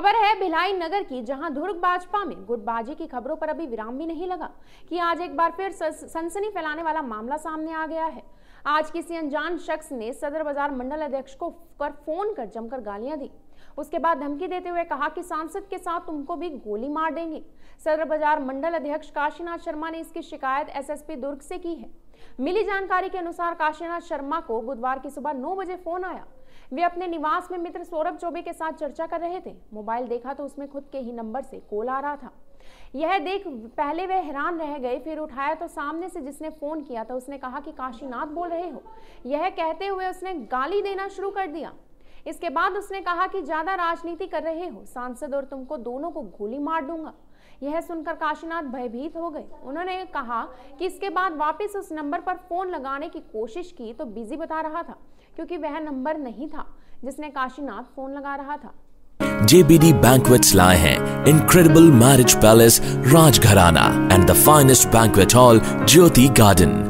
खबर है भिलाई नगर की, जहाँ दुर्ग भाजपा में गुटबाजी की खबरों पर अभी विराम भी नहीं लगा कि आज एक बार फिर सनसनी फैलाने वाला मामला सामने आ गया है। आज किसी अनजान शख्स ने सदर बाज़ार मंडल अध्यक्ष को कर फ़ोन कर जमकर गालियाँ दी। उसके बाद धमकी देते हुए कहा कि सांसद के साथ तुमको भी गोली मार देंगे। सदर बाज़ार मंडल अध्यक्ष काशीनाथ शर्मा ने इसकी शिकायत एसएसपी दुर्ग से की है। मिली जानकारी के अनुसार काशीनाथ शर्मा को बुधवार की सुबह नौ बजे फ़ोन आया। वे अपने निवास में मित्र सौरभ चौबे के साथ चर्चा कर रहे थे। मोबाइल देखा तो उसमें खुद के ही नंबर से कॉल आ रहा था। यह देख पहले वे हैरान रह गए, फिर उठाया तो सामने से जिसने फ़ोन किया था, उसने कहा कि काशीनाथ बोल रहे हो। यह कहते हुए उसने गाली देना शुरू कर दिया। इसके बाद उसने कहा कि ज़्यादा राजनीति कर रहे हो, सांसद और तुमको दोनों को गोली मार दूँगा। यह सुनकर काशीनाथ भयभीत हो गए उन्होंने कहा कि इसके बाद वापस उस नंबर पर फ़ोन लगाने की कोशिश की तो बिज़ी बता रहा था, क्योंकि वह नंबर नहीं था जिसने काशीनाथ फ़ोन लगा रहा था जेबीडी Banquets लाए हैं incredible marriage palace, Rajgharana and the finest banquet hall Jyoti Garden.